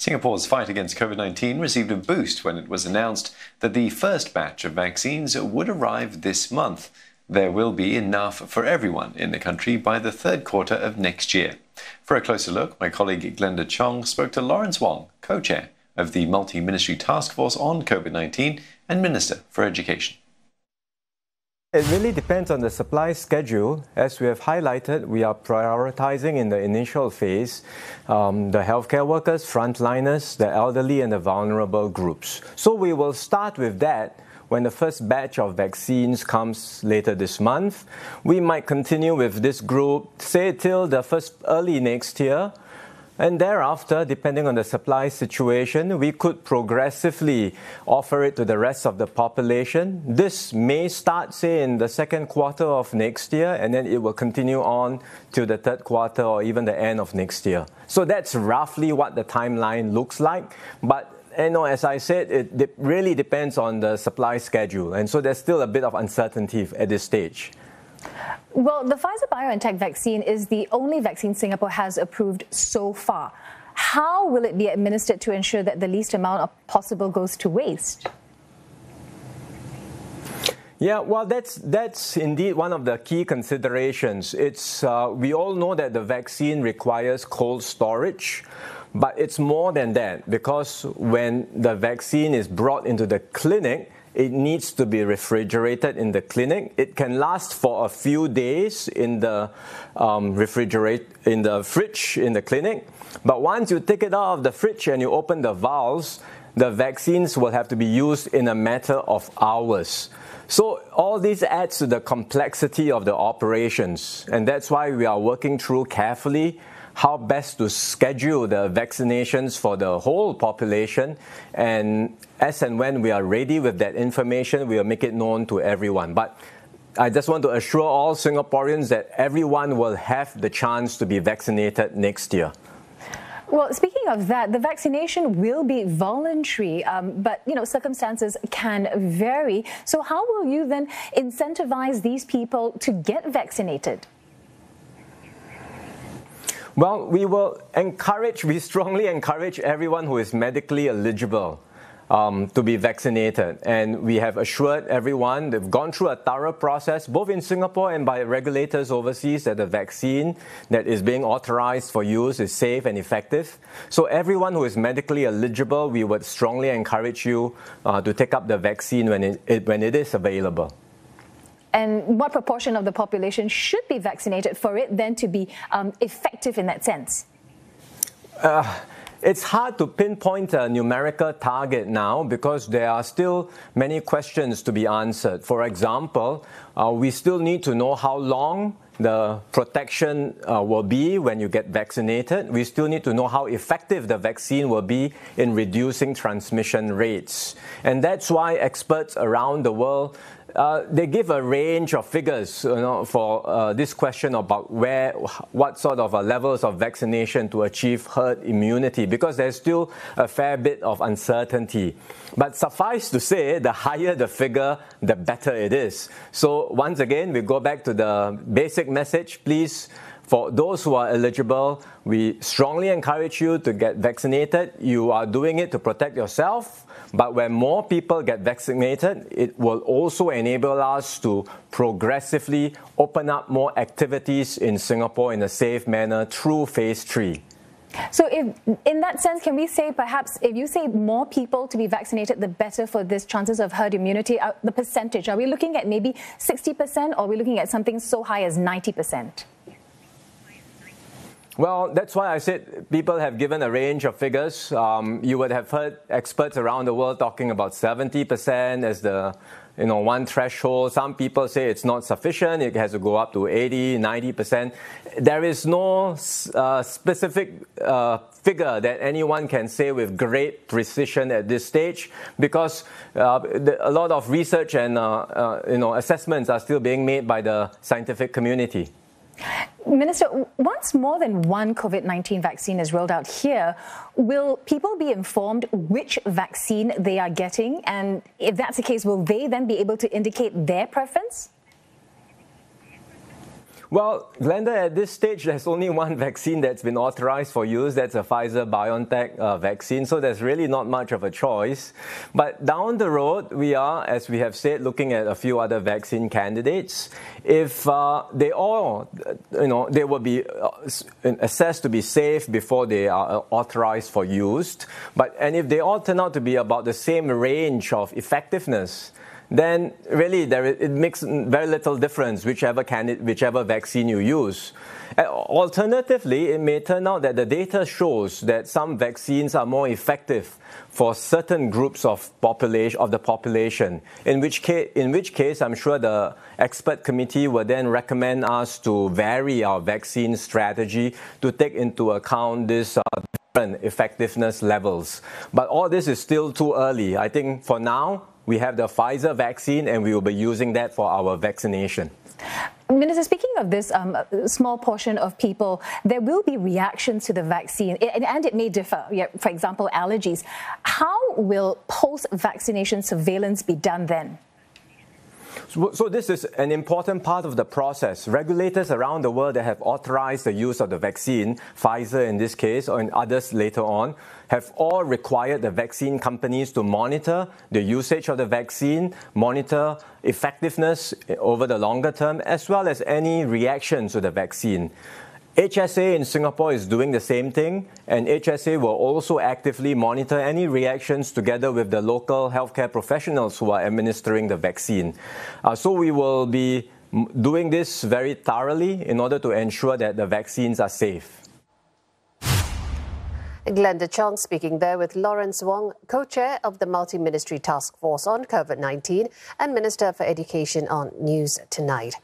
Singapore's fight against COVID 19 received a boost when it was announced that the first batch of vaccines would arrive this month. There will be enough for everyone in the country by the third quarter of next year. For a closer look, my colleague Glenda Chong spoke to Lawrence Wong, co chair of the Multi Ministry Task Force on COVID 19 and Minister for Education. It really depends on the supply schedule. As we have highlighted, we are prioritizing in the initial phase um, the healthcare workers, frontliners, the elderly, and the vulnerable groups. So we will start with that when the first batch of vaccines comes later this month. We might continue with this group, say, till the first early next year. And thereafter, depending on the supply situation, we could progressively offer it to the rest of the population. This may start, say, in the second quarter of next year, and then it will continue on to the third quarter or even the end of next year. So that's roughly what the timeline looks like. But you know, as I said, it de- really depends on the supply schedule, and so there's still a bit of uncertainty at this stage. Well, the Pfizer BioNTech vaccine is the only vaccine Singapore has approved so far. How will it be administered to ensure that the least amount of possible goes to waste? Yeah, well, that's that's indeed one of the key considerations. It's uh, we all know that the vaccine requires cold storage, but it's more than that because when the vaccine is brought into the clinic, it needs to be refrigerated in the clinic. It can last for a few days in the um, refrigerate in the fridge in the clinic. But once you take it out of the fridge and you open the valves, the vaccines will have to be used in a matter of hours. So all this adds to the complexity of the operations, and that's why we are working through carefully how best to schedule the vaccinations for the whole population. And as and when we are ready with that information, we will make it known to everyone. But I just want to assure all Singaporeans that everyone will have the chance to be vaccinated next year. Well, speaking of that, the vaccination will be voluntary, um, but you know circumstances can vary. So, how will you then incentivize these people to get vaccinated? Well, we will encourage, we strongly encourage everyone who is medically eligible um, to be vaccinated. And we have assured everyone, they've gone through a thorough process, both in Singapore and by regulators overseas, that the vaccine that is being authorized for use is safe and effective. So, everyone who is medically eligible, we would strongly encourage you uh, to take up the vaccine when it, it, when it is available and what proportion of the population should be vaccinated for it then to be um, effective in that sense? Uh, it's hard to pinpoint a numerical target now because there are still many questions to be answered. For example, uh, we still need to know how long the protection uh, will be when you get vaccinated. We still need to know how effective the vaccine will be in reducing transmission rates. And that's why experts around the world uh, they give a range of figures you know, for uh, this question about where, what sort of uh, levels of vaccination to achieve herd immunity, because there's still a fair bit of uncertainty. But suffice to say, the higher the figure, the better it is. So once again, we go back to the basic message. Please for those who are eligible, we strongly encourage you to get vaccinated. You are doing it to protect yourself, but when more people get vaccinated, it will also enable us to progressively open up more activities in Singapore in a safe manner through phase three. So, if, in that sense, can we say perhaps if you say more people to be vaccinated, the better for this chances of herd immunity? Uh, the percentage, are we looking at maybe 60% or are we looking at something so high as 90%? Well, that's why I said people have given a range of figures. Um, you would have heard experts around the world talking about 70% as the you know, one threshold. Some people say it's not sufficient. It has to go up to 80, 90%. There is no uh, specific uh, figure that anyone can say with great precision at this stage because uh, the, a lot of research and uh, uh, you know, assessments are still being made by the scientific community. Minister, once more than one COVID 19 vaccine is rolled out here, will people be informed which vaccine they are getting? And if that's the case, will they then be able to indicate their preference? Well, Glenda, at this stage, there's only one vaccine that's been authorized for use. That's a Pfizer BioNTech uh, vaccine. So there's really not much of a choice. But down the road, we are, as we have said, looking at a few other vaccine candidates. If uh, they all, you know, they will be uh, assessed to be safe before they are uh, authorized for use. But and if they all turn out to be about the same range of effectiveness, then really there, it makes very little difference whichever, whichever vaccine you use. Alternatively, it may turn out that the data shows that some vaccines are more effective for certain groups of population of the population. In which case, in which case, I'm sure the expert committee will then recommend us to vary our vaccine strategy to take into account this. Uh, different effectiveness levels. But all this is still too early. I think for now, we have the Pfizer vaccine, and we will be using that for our vaccination. Minister, speaking of this um, small portion of people, there will be reactions to the vaccine, and it may differ. For example, allergies. How will post vaccination surveillance be done then? So, so, this is an important part of the process. Regulators around the world that have authorized the use of the vaccine, Pfizer in this case, or in others later on, have all required the vaccine companies to monitor the usage of the vaccine, monitor effectiveness over the longer term, as well as any reactions to the vaccine. HSA in Singapore is doing the same thing, and HSA will also actively monitor any reactions together with the local healthcare professionals who are administering the vaccine. Uh, so we will be doing this very thoroughly in order to ensure that the vaccines are safe. Glenda Chong speaking there with Lawrence Wong, co-chair of the Multi-Ministry Task Force on COVID-19 and Minister for Education on News Tonight.